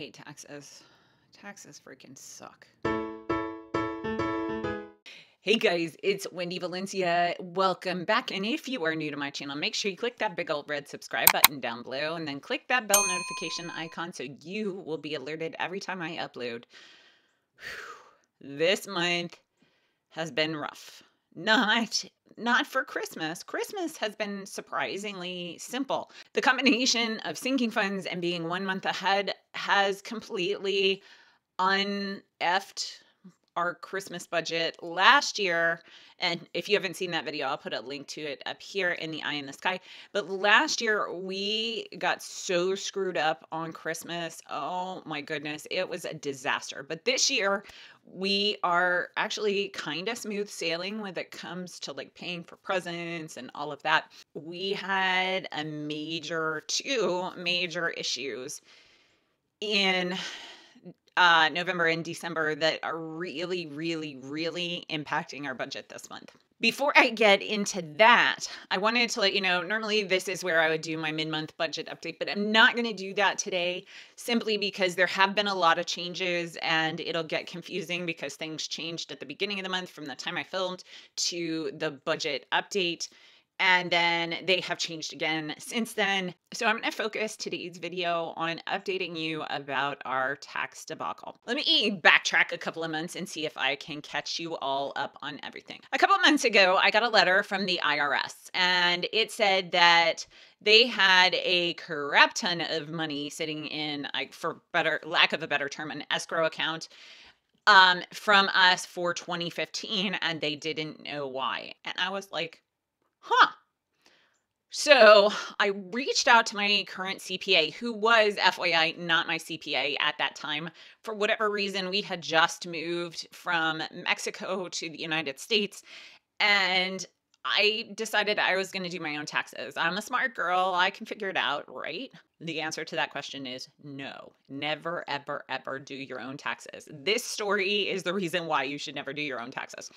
hate taxes. Taxes freaking suck. Hey guys, it's Wendy Valencia. Welcome back. And if you are new to my channel, make sure you click that big old red subscribe button down below and then click that bell notification icon so you will be alerted every time I upload. This month has been rough. Not not for Christmas. Christmas has been surprisingly simple. The combination of sinking funds and being one month ahead has completely uneffed our Christmas budget last year. And if you haven't seen that video, I'll put a link to it up here in the eye in the sky. But last year, we got so screwed up on Christmas. Oh my goodness, it was a disaster. But this year, we are actually kind of smooth sailing when it comes to like paying for presents and all of that. We had a major, two major issues in uh, November and December that are really, really, really impacting our budget this month. Before I get into that, I wanted to let you know normally this is where I would do my mid month budget update, but I'm not going to do that today simply because there have been a lot of changes and it'll get confusing because things changed at the beginning of the month from the time I filmed to the budget update and then they have changed again since then. So I'm going to focus today's video on updating you about our tax debacle. Let me backtrack a couple of months and see if I can catch you all up on everything. A couple of months ago, I got a letter from the IRS and it said that they had a crap ton of money sitting in, like for better lack of a better term, an escrow account um, from us for 2015 and they didn't know why. And I was like, huh. So I reached out to my current CPA, who was FYI not my CPA at that time. For whatever reason, we had just moved from Mexico to the United States. And I decided I was going to do my own taxes. I'm a smart girl. I can figure it out, right? The answer to that question is no. Never, ever, ever do your own taxes. This story is the reason why you should never do your own taxes.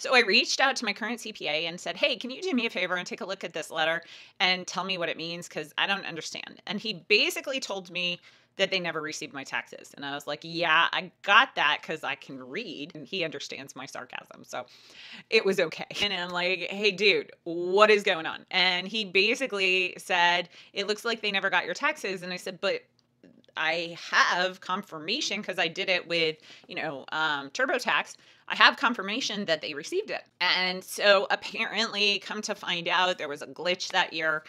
So I reached out to my current CPA and said, Hey, can you do me a favor and take a look at this letter and tell me what it means? Because I don't understand. And he basically told me that they never received my taxes. And I was like, Yeah, I got that because I can read. And he understands my sarcasm. So it was okay. And I'm like, Hey, dude, what is going on? And he basically said, It looks like they never got your taxes. And I said, But I have confirmation because I did it with, you know, um, TurboTax. I have confirmation that they received it. And so apparently, come to find out, there was a glitch that year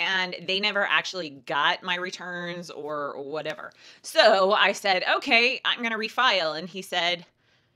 and they never actually got my returns or whatever. So I said, okay, I'm going to refile. And he said,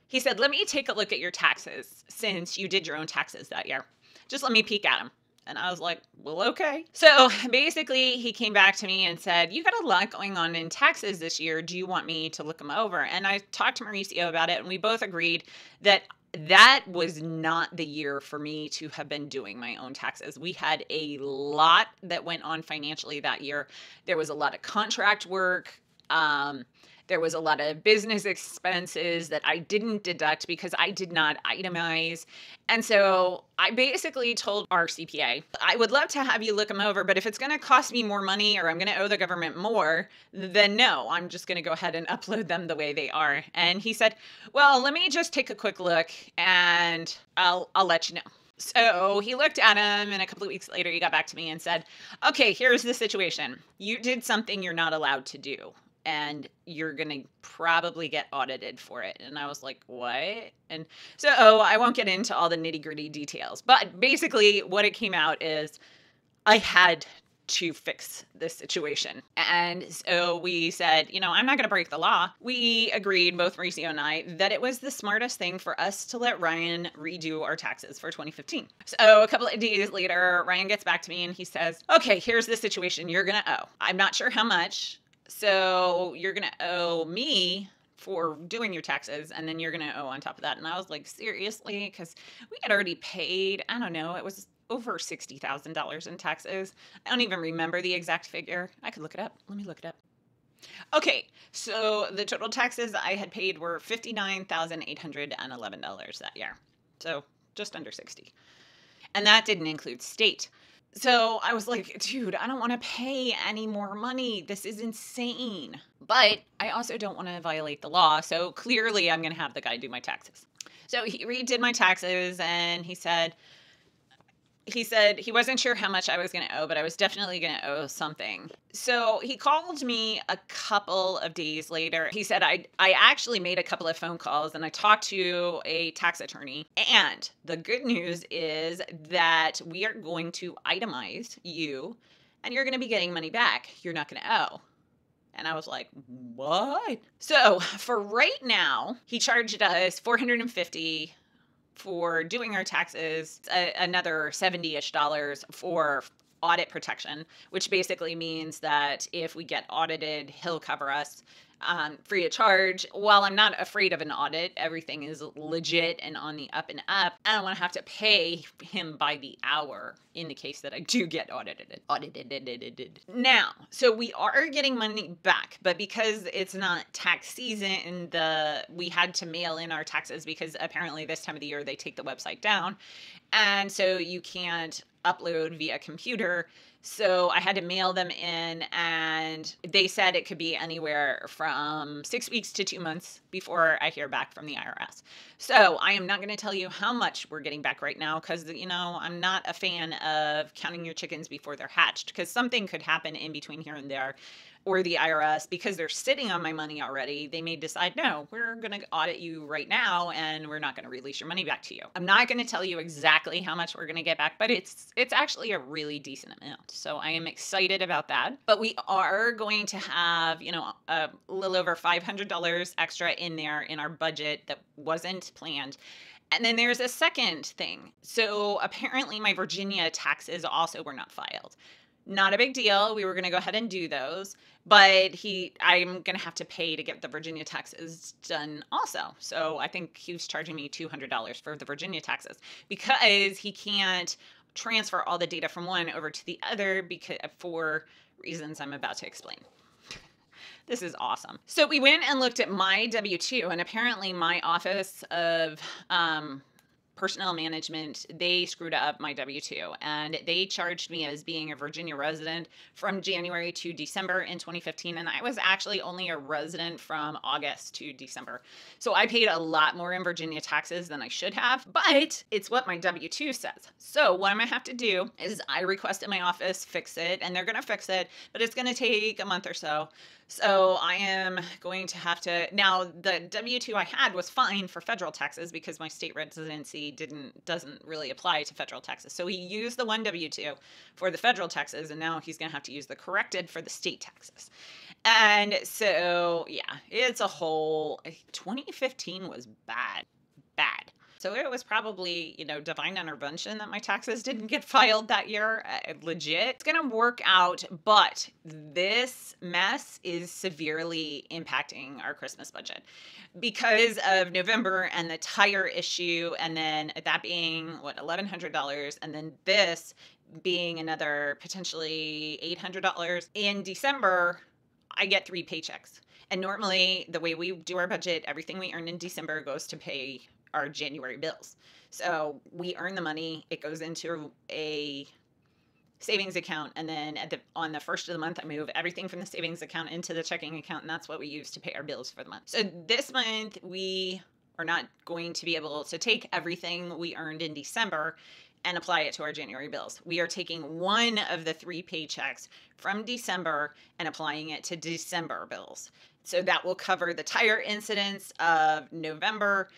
he said, let me take a look at your taxes since you did your own taxes that year. Just let me peek at them. And I was like, well, okay. So basically, he came back to me and said, You got a lot going on in taxes this year. Do you want me to look them over? And I talked to Mauricio about it, and we both agreed that that was not the year for me to have been doing my own taxes. We had a lot that went on financially that year. There was a lot of contract work. Um, there was a lot of business expenses that I didn't deduct because I did not itemize. And so I basically told our CPA, I would love to have you look them over, but if it's going to cost me more money or I'm going to owe the government more, then no, I'm just going to go ahead and upload them the way they are. And he said, "Well, let me just take a quick look and I'll I'll let you know." So he looked at him, and a couple of weeks later, he got back to me and said, Okay, here's the situation. You did something you're not allowed to do and you're going to probably get audited for it. And I was like, what? And so oh, I won't get into all the nitty gritty details, but basically, what it came out is I had to fix this situation. And so we said, you know, I'm not going to break the law. We agreed, both Mauricio and I, that it was the smartest thing for us to let Ryan redo our taxes for 2015. So a couple of days later, Ryan gets back to me and he says, okay, here's the situation you're going to owe. I'm not sure how much. So you're going to owe me for doing your taxes and then you're going to owe on top of that. And I was like, seriously? Because we had already paid, I don't know, it was over $60,000 in taxes. I don't even remember the exact figure. I could look it up. Let me look it up. Okay, so the total taxes I had paid were $59,811 that year. So just under 60. And that didn't include state. So I was like, dude, I don't want to pay any more money. This is insane. But I also don't want to violate the law. So clearly, I'm going to have the guy do my taxes. So he redid my taxes and he said, he said he wasn't sure how much I was going to owe, but I was definitely going to owe something. So he called me a couple of days later. He said I I actually made a couple of phone calls and I talked to a tax attorney. And the good news is that we are going to itemize you and you're going to be getting money back. You're not going to owe. And I was like, "What?" So, for right now, he charged us 450 for doing our taxes, a, another 70 ish dollars for audit protection, which basically means that if we get audited, he'll cover us um, free of charge. While I'm not afraid of an audit, everything is legit and on the up and up. I don't want to have to pay him by the hour in the case that I do get audited. Audited. Now, so we are getting money back, but because it's not tax season, and the we had to mail in our taxes because apparently this time of the year they take the website down, and so you can't upload via computer so I had to mail them in, and they said it could be anywhere from six weeks to two months before I hear back from the IRS. So I am not going to tell you how much we're getting back right now because, you know, I'm not a fan of counting your chickens before they're hatched because something could happen in between here and there or the IRS, because they're sitting on my money already, they may decide, no, we're going to audit you right now and we're not going to release your money back to you. I'm not going to tell you exactly how much we're going to get back, but it's it's actually a really decent amount. So I am excited about that. But we are going to have, you know, a little over $500 extra in there in our budget that wasn't planned. And then there's a second thing. So apparently, my Virginia taxes also were not filed not a big deal. We were going to go ahead and do those, but he, I'm going to have to pay to get the Virginia taxes done also. So I think he was charging me $200 for the Virginia taxes because he can't transfer all the data from one over to the other because for reasons I'm about to explain. This is awesome. So we went and looked at my W 2, and apparently my office of um, personnel management, they screwed up my W 2 and they charged me as being a Virginia resident from January to December in 2015. And I was actually only a resident from August to December. So I paid a lot more in Virginia taxes than I should have, but it's what my W 2 says. So what I'm gonna have to do is I request in my office fix it and they're gonna fix it, but it's gonna take a month or so. So I am going to have to now the W two I had was fine for federal taxes because my state residency didn't doesn't really apply to federal taxes. So he used the one W two for the federal taxes, and now he's going to have to use the corrected for the state taxes. And so yeah, it's a whole. 2015 was bad, bad. So it was probably, you know, divine intervention that my taxes didn't get filed that year. Uh, legit. It's going to work out, but this mess is severely impacting our Christmas budget because of November and the tire issue, and then that being what, $1,100, and then this being another potentially $800 in December. I get three paychecks. And normally, the way we do our budget, everything we earn in December goes to pay our January bills. So we earn the money, it goes into a savings account and then at the on the first of the month I move everything from the savings account into the checking account and that's what we use to pay our bills for the month. So this month we are not going to be able to take everything we earned in December and apply it to our January bills. We are taking one of the three paychecks from December and applying it to December bills. So that will cover the tire incidents of November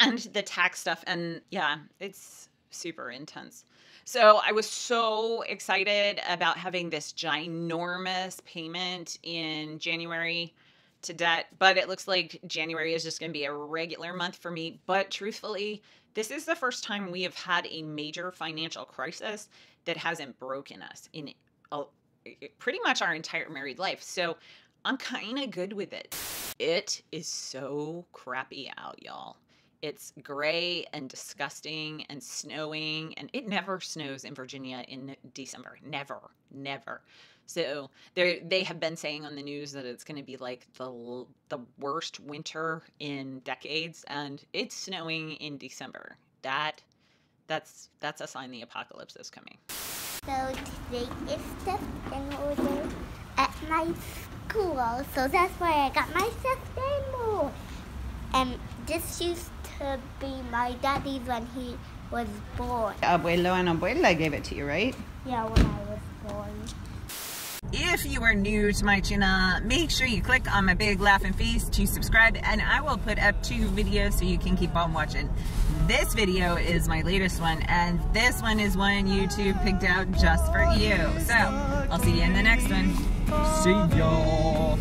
and the tax stuff. And yeah, it's super intense. So I was so excited about having this ginormous payment in January to debt, but it looks like January is just going to be a regular month for me. But truthfully, this is the first time we have had a major financial crisis that hasn't broken us in pretty much our entire married life. So I'm kind of good with it. It is so crappy out, y'all. It's gray and disgusting and snowing, and it never snows in Virginia in December. Never, never. So they they have been saying on the news that it's going to be like the the worst winter in decades, and it's snowing in December. That that's that's a sign the apocalypse is coming. So today is the at my school, so that's why I got my stuffed animal. And this used to be my daddy's when he was born. Abuelo and abuela gave it to you, right? Yeah, when I was born. If you are new to my channel, make sure you click on my big laughing face to subscribe and I will put up two videos so you can keep on watching. This video is my latest one and this one is one YouTube picked out just for you. So, I'll see you in the next one. See y'all.